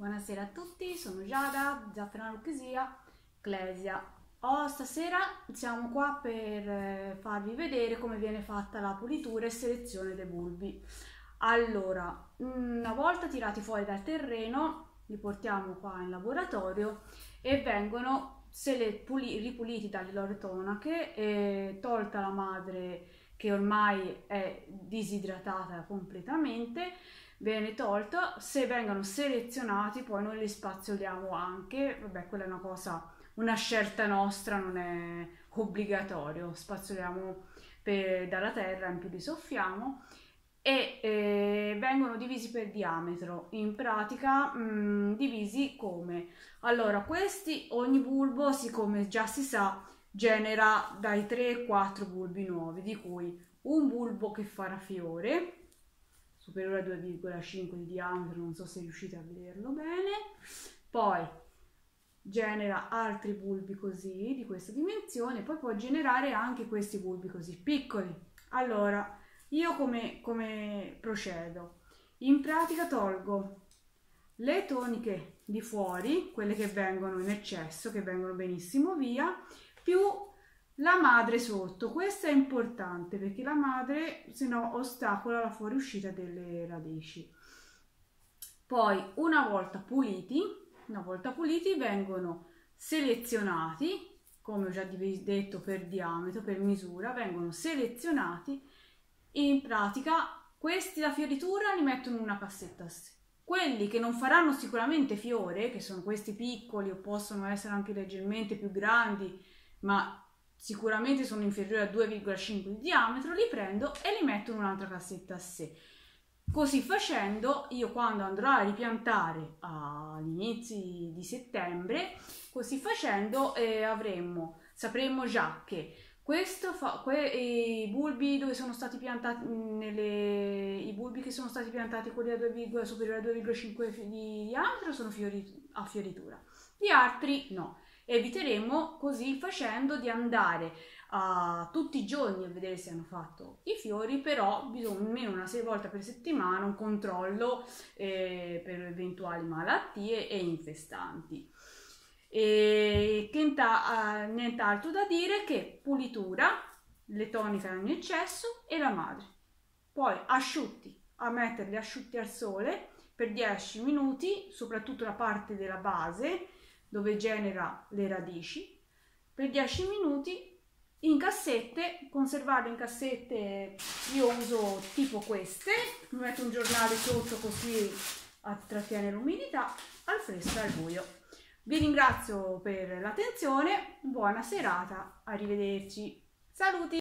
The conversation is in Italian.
Buonasera a tutti, sono Giada, Zafferano Lucchesia, Clesia. Oh, stasera siamo qua per eh, farvi vedere come viene fatta la pulitura e selezione dei bulbi. Allora, una volta tirati fuori dal terreno, li portiamo qua in laboratorio e vengono ripuliti dalle loro tonache, e tolta la madre che ormai è disidratata completamente, viene tolto, se vengono selezionati poi noi li spazzoliamo anche, vabbè quella è una cosa, una scelta nostra, non è obbligatorio, spazzoliamo per, dalla terra, in più li soffiamo e eh, vengono divisi per diametro, in pratica mh, mm, divisi come? Allora questi, ogni bulbo, siccome già si sa, genera dai 3 4 bulbi nuovi, di cui un bulbo che farà fiore, superiore a 2,5 di diametro, non so se riuscite a vederlo bene, poi genera altri bulbi così, di questa dimensione, poi può generare anche questi bulbi così piccoli. Allora, io come, come procedo? In pratica tolgo le toniche di fuori, quelle che vengono in eccesso, che vengono benissimo via, più la madre sotto, questo è importante perché la madre se no ostacola la fuoriuscita delle radici. Poi una volta puliti, una volta puliti vengono selezionati, come ho già detto per diametro, per misura, vengono selezionati e in pratica questi da fioritura li mettono in una cassetta a sé. Quelli che non faranno sicuramente fiore, che sono questi piccoli o possono essere anche leggermente più grandi, ma sicuramente sono inferiori a 2,5 di diametro, li prendo e li metto in un'altra cassetta a sé. Così facendo, io quando andrò a ripiantare all'inizio di settembre, così facendo eh, avremo, sapremo già che fa, que, i bulbi dove sono stati piantati, nelle, i bulbi che sono stati piantati quelli a 2, superiori a 2,5 di diametro sono fiori, a fioritura, gli altri no eviteremo così facendo di andare uh, tutti i giorni a vedere se hanno fatto i fiori, però bisogna almeno una sei volte per settimana un controllo eh, per eventuali malattie e infestanti. E che uh, nient'altro da dire che pulitura, le toniche in eccesso e la madre. Poi asciutti, a metterli asciutti al sole per 10 minuti, soprattutto la parte della base, dove genera le radici per 10 minuti in cassette, conservarle in cassette io uso tipo queste, mi metto un giornale sotto così trattiene l'umidità, al fresco e al buio. Vi ringrazio per l'attenzione, buona serata, arrivederci, saluti!